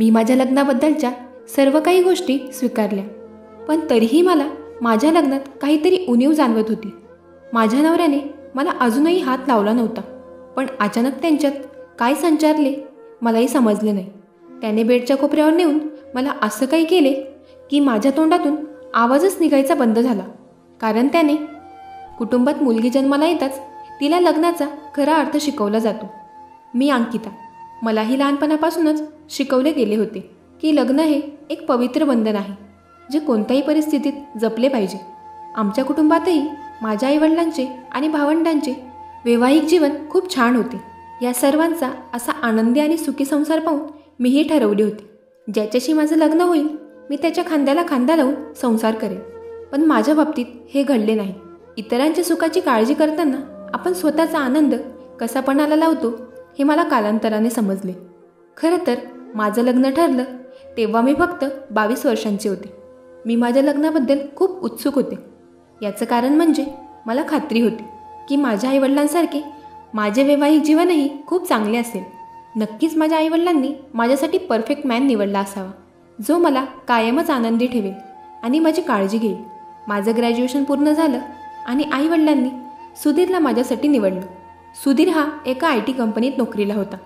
मी माझ्या लग्नाबद्दलच्या सर्व काही गोष्टी स्वीकारल्या. पण तरीही मला माझ्या लग्नात काहीतरी उणीव जाणवत होती. माझ्या नवऱ्याने मला अजूनही हात लावला नव्हता. पण अचानक त्यांच्यात काय संचारले मलाही समजले नाही. त्याने बेडच्या कोपऱ्यावर नेऊन मला असं काही केले की माझ्या तोंडातून आवाजच निघायचा बंद झाला. कारण त्याने कुटुंबात मुलगी जन्माला येताच तिला लग्नाचा खरा अर्थ शिकवला जातो. मी अंकिता. मलाही लहानपणापासूनच शिकवले गेले होते की लग्न हे एक पवित्र बंधन आहे जे कोणत्याही परिस्थितीत जपले पाहिजे. आमच्या कुटुंबातही माझ्या आईवडिलांचे आणि भावंडांचे वैवाहिक जीवन खूप छान होते. या सर्वांचा असा आनंदी आणि सुखी संसार पाहून मीही ठरवली होती. ज्याच्याशी माझं लग्न होईल मी त्याच्या खांद्याला खांदा लावून संसार करेन. पण माझ्या बाबतीत हे घडले नाही. इतरांच्या सुखाची काळजी करताना आपण स्वतःचा आनंद कसापणाला लावतो हे मला कालांतराने समजले. खरं तर माझं लग्न ठरलं तेव्हा मी फक्त बावीस वर्षांचे होते. मी माझ्या लग्नाबद्दल खूप उत्सुक होते. याचं कारण म्हणजे मला खात्री होती की माझ्या आईवडिलांसारखे माझे वैवाहिक जीवनही खूप चांगले असेल. नक्कीच माझ्या आईवडिलांनी माझ्यासाठी परफेक्ट मॅन निवडला असावा जो मला कायमच आनंदी ठेवेल आणि माझी काळजी घेईल. माझं ग्रॅज्युएशन पूर्ण झालं आणि आईवडिलांनी सुधीरला माझ्यासाठी निवडलं. सुधीर हा एका आय टी कंपनीत नोकरीला होता.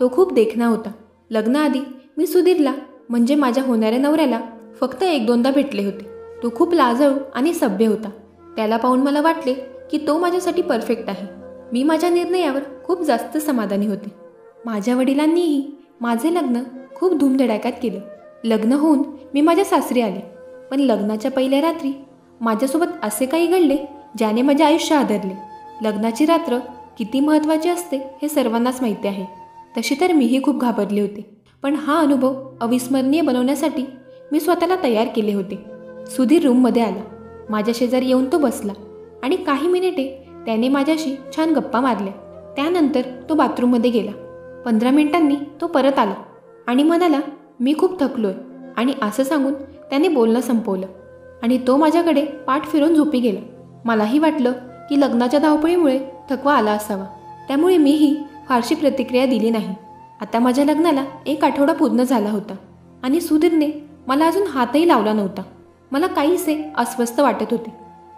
तो खूप देखणा होता. लग्नाआधी मी सुधीरला म्हणजे माझ्या होणाऱ्या नवऱ्याला फक्त एक दोनदा भेटले होते. तो खूप लाजळू आणि सभ्य होता. त्याला पाहून मला वाटले की तो माझ्यासाठी परफेक्ट आहे. मी माझ्या निर्णयावर खूप जास्त समाधानी होते. माझ्या वडिलांनीही माझे लग्न खूप धूमधडाक्यात केलं. लग्न होऊन मी माझ्या सासरी आले. पण लग्नाच्या पहिल्या रात्री माझ्यासोबत असे काही घडले ज्याने माझे आयुष्य आदरले. लग्नाची रात्र किती महत्त्वाची असते हे सर्वांनाच माहिती आहे. तशी तर मीही खूप घाबरले होते. पण हा अनुभव अविस्मरणीय बनवण्यासाठी मी स्वतःला तयार केले होते. सुधीर रूममध्ये आला. माझ्या शेजारी येऊन तो बसला आणि काही मिनिटे त्याने माझ्याशी छान गप्पा मारल्या. त्यानंतर तो बाथरूममध्ये गेला. पंधरा मिनिटांनी तो परत आला आणि म्हणाला मी खूप थकलोय. आणि असं सांगून त्याने बोलणं संपवलं आणि तो माझ्याकडे पाठ फिरून झोपी गेला. मलाही वाटलं की लग्नाच्या धावपळीमुळे थकवा आला असावा. त्यामुळे मीही फारशी प्रतिक्रिया दिली नाही. आता माझ्या लग्नाला एक आठवडा पूर्ण झाला होता आणि सुधीरने मला अजून हातही लावला नव्हता. मला काहीसे अस्वस्थ वाटत होते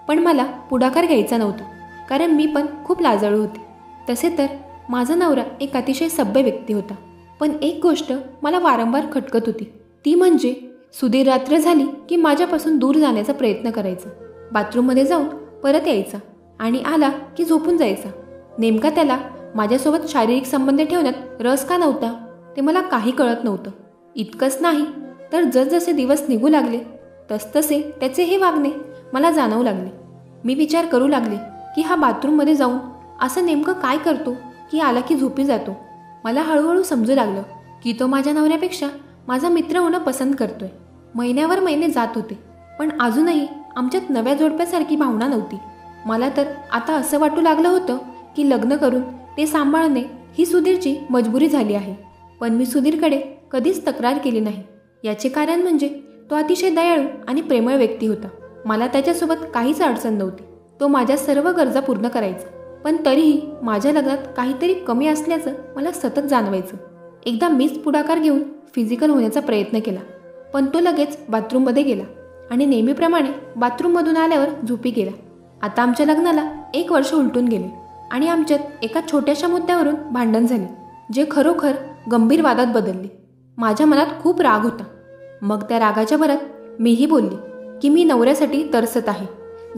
पण मला पुढाकार घ्यायचा नव्हता कारण मी पण खूप लाजळू होते. तसे तर माझा नवरा एक अतिशय सभ्य व्यक्ती होता पण एक गोष्ट मला वारंवार खटकत होती. ती म्हणजे सुधीर रात्र झाली की माझ्यापासून दूर जाण्याचा प्रयत्न करायचा. बाथरूममध्ये जाऊन परत यायचा. आणि आला की झोपून जायचा. नेमका त्याला माझ्यासोबत शारीरिक संबंध ठेवण्यात रस का नव्हता ते मला काही कळत नव्हतं. इतकंच नाही तर जसजसे दिवस निघू लागले तसतसे त्याचे हे वागणे मला जाणवू लागले. मी विचार करू लागले की हा बाथरूममध्ये जाऊन असं नेमकं काय करतो की आला की झोपी जातो. मला हळूहळू समजू लागलं की तो माझ्या नवऱ्यापेक्षा माझा मित्र होणं पसंत करतोय. महिन्यावर महिने जात होते पण अजूनही आमच्यात नव्या जोडप्यासारखी भावना नव्हती. मला तर आता असं वाटू लागलं होतं की लग्न करून ते सांभाळणे ही सुधीरची मजबुरी झाली आहे. पण मी सुधीरकडे कधीच तक्रार केली नाही. याचे कारण म्हणजे तो अतिशय दयाळू आणि प्रेमळ व्यक्ती होता. मला त्याच्यासोबत काहीच अडचण नव्हती. तो माझ्या सर्व गरजा पूर्ण करायचा. पण तरीही माझ्या लग्नात काहीतरी कमी असल्याचं मला सतत जाणवायचं. एकदा मीच पुढाकार घेऊन फिजिकल होण्याचा प्रयत्न केला. पण तो लगेच बाथरूममध्ये गेला आणि नेहमीप्रमाणे बाथरूममधून आल्यावर झोपी गेला. आता आमच्या लग्नाला एक वर्ष उलटून गेले आणि आमच्यात एका छोट्याशा मुद्द्यावरून भांडण झाले जे खरोखर गंभीर वादात बदलले. माझ्या मनात खूप राग होता. मग त्या रागाच्या भरात मीही बोलले की मी नवऱ्यासाठी तरसत आहे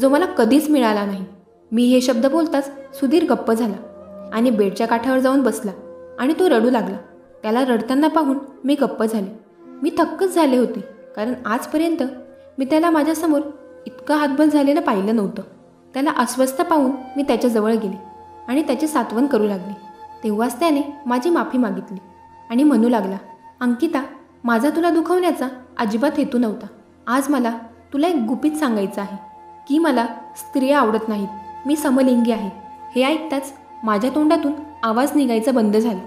जो मला कधीच मिळाला नाही. मी हे शब्द बोलताच सुधीर गप्प झाला आणि बेडच्या काठावर जाऊन बसला आणि तो रडू लागला. त्याला रडताना पाहून मी गप्प झाले. मी थक्कच झाले होते कारण आजपर्यंत मी त्याला माझ्यासमोर इतकं हातबल झालेलं पाहिलं नव्हतं. त्याला अस्वस्थ पाहून मी त्याच्याजवळ गेले आणि त्याचे सात्वन करू लागले. तेव्हाच त्याने माझी माफी मागितली आणि म्हणू लागला अंकिता माझा तुला दुखवण्याचा अजिबात हेतू नव्हता. आज मला तुला एक गुपित सांगायचं आहे. की मला स्त्रिया आवडत नाहीत. मी समलिंगी आहे. हे ऐकताच माझ्या तोंडातून आवाज निघायचा बंद झाला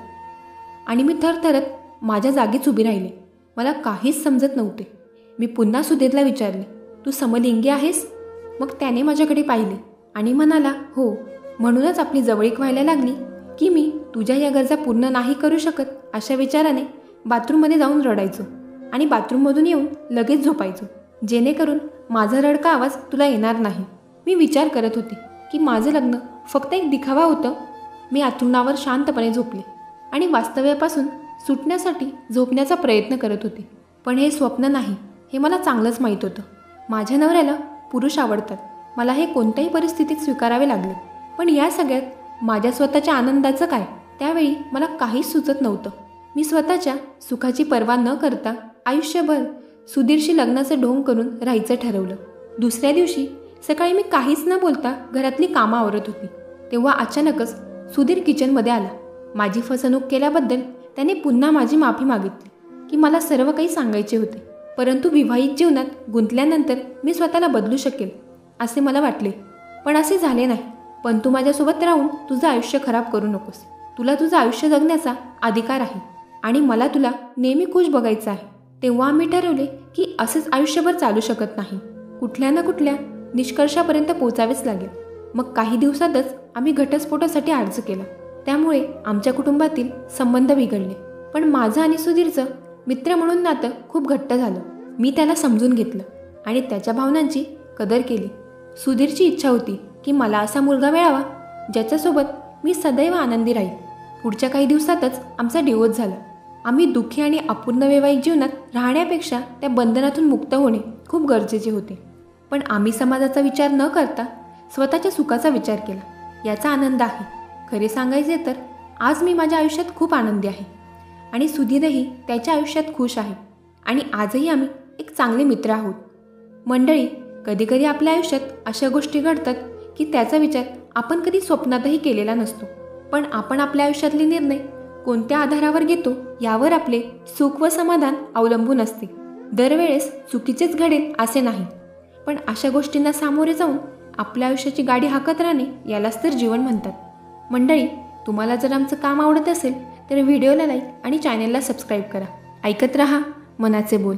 आणि मी थरथरत माझ्या जागीच उभी राहिले. मला काहीच समजत नव्हते. मी पुन्हा सुधीरला विचारले तू समलिंगी आहेस? मग त्याने माझ्याकडे पाहिले आणि म्हणाला हो म्हणूनच आपली जवळीक व्हायला लागली की मी तुझ्या या गरजा पूर्ण नाही करू शकत अशा विचाराने बाथरूममध्ये जाऊन रडायचो आणि बाथरूममधून येऊन लगेच झोपायचो जेणेकरून माझा रडका आवाज तुला येणार नाही. मी विचार करत होते की माझं लग्न फक्त एक दिखावा होतं. मी अथरुणावर शांतपणे झोपले आणि वास्तव्यापासून सुटण्यासाठी झोपण्याचा प्रयत्न करत होते. पण हे स्वप्न नाही हे मला चांगलंच माहीत होतं. माझ्या नवऱ्याला पुरुष आवडतात. मला हे कोणत्याही परिस्थितीत स्वीकारावे लागले. पण या सगळ्यात माझ्या स्वतःच्या आनंदाचं काय? त्यावेळी मला काहीच सुचत नव्हतं. मी स्वतःच्या सुखाची पर्वा न करता आयुष्यभर सुधीरशी लग्नाचं ढोंग करून राहायचं ठरवलं. दुसऱ्या दिवशी सकाळी मी काहीच न बोलता घरातली कामं आवरत होती. तेव्हा अचानकच सुधीर किचनमध्ये आला. माझी फसवणूक केल्याबद्दल त्याने पुन्हा माझी माफी मागितली की मला सर्व काही सांगायचे होते. परंतु विवाहित जीवनात गुंतल्यानंतर मी स्वतःला बदलू शकेल असे मला वाटले. पण असे झाले नाही. पण तू माझ्यासोबत राहून तुझं आयुष्य खराब करू नकोस. तुला तुझं आयुष्य जगण्याचा अधिकार आहे आणि मला तुला नेहमी खुश बघायचं आहे. तेव्हा आम्ही ठरवले की असेच आयुष्यभर चालू शकत नाही. कुठल्या ना कुठल्या निष्कर्षापर्यंत पोचावेच लागेल. मग काही दिवसातच आम्ही घटस्फोटासाठी अर्ज केला. त्यामुळे आमच्या कुटुंबातील संबंध बिघडले. पण माझं आणि सुधीरचं मित्र म्हणून नातं खूप घट्ट झालं. मी त्याला समजून घेतलं आणि त्याच्या भावनांची कदर केली. सुधीरची इच्छा होती की मला असा मुलगा मिळावा ज्याच्यासोबत मी सदैव आनंदी राहील. पुढच्या काही दिवसातच आमचा डिवोर्स झाला. आम्ही दुःखी आणि अपूर्ण वैवाहिक जीवनात राहण्यापेक्षा त्या बंधनातून मुक्त होणे खूप गरजेचे होते. पण आम्ही समाजाचा विचार न करता स्वतःच्या सुखाचा विचार केला. याचा आनंद आहे. खरे सांगायचे तर आज मी माझ्या आयुष्यात खूप आनंदी आहे. आणि सुधीरही त्याच्या आयुष्यात खुश आहे. आणि आजही आम्ही एक चांगले मित्र आहोत. मंडळी कधीकधी आपल्या आयुष्यात अशा गोष्टी घडतात की त्याचा विचार आपण कधी स्वप्नातही केलेला नसतो. पण आपण आपल्या आयुष्यातले निर्णय कोणत्या आधारावर घेतो यावर आपले सुख व समाधान अवलंबून असते. दरवेळेस चुकीचेच घडेल असे नाही. पण अशा गोष्टींना सामोरे जाऊन आपल्या आयुष्याची गाडी हाकत राहणे यालाच तर जीवन म्हणतात. मंडळी तुम्हाला जर आमचं काम आवडत असेल तर व्हिडिओला लाईक आणि चॅनेलला सबस्क्राईब करा. ऐकत रहा मनाचे बोल.